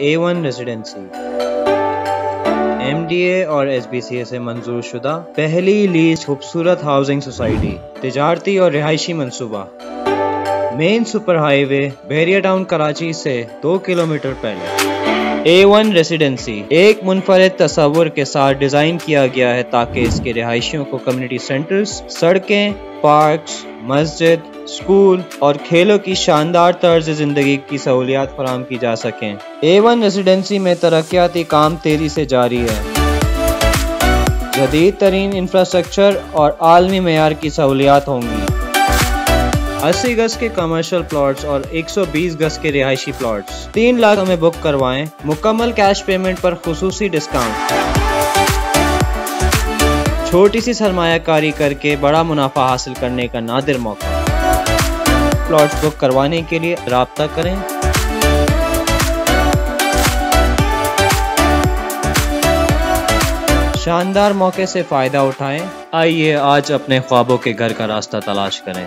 A one residency M D A और S B C से मंजूर शुदा पहली लीज खूबसूरत हाउसिंग सोसाइटी तजारती और रिहायशी मनसूबा main super highway Bahria town Karachi से दो किलोमीटर पहले। ए वन रेसिडेंसी एक मुनफरद तस्वुर के साथ डिज़ाइन किया गया है ताकि इसके रिहायशियों को कम्युनिटी सेंटर्स सड़कें पार्क्स मस्जिद, स्कूल और खेलों की शानदार तर्ज ज़िंदगी की सहूलियात फराम की जा सकें। ए वन रेजिडेंसी में तरक्याती काम तेज़ी से जारी है। जदीद तरीन इंफ्रास्ट्रक्चर और आलमी मैार की सहूलियात होंगी। अस्सी गज के कमर्शियल प्लॉट्स और 120 गज के रिहायशी प्लॉट्स तीन लाख में बुक करवाएँ, मुकम्मल कैश पेमेंट पर खसूसी डिस्काउंट छोटी सी सरमाकारी करके बड़ा मुनाफा हासिल करने का नादिर मौका। प्लॉट बुक करवाने के लिए रबता करें। शानदार मौके से फ़ायदा उठाएँ। आइए आज अपने ख्वाबों के घर का रास्ता तलाश करें।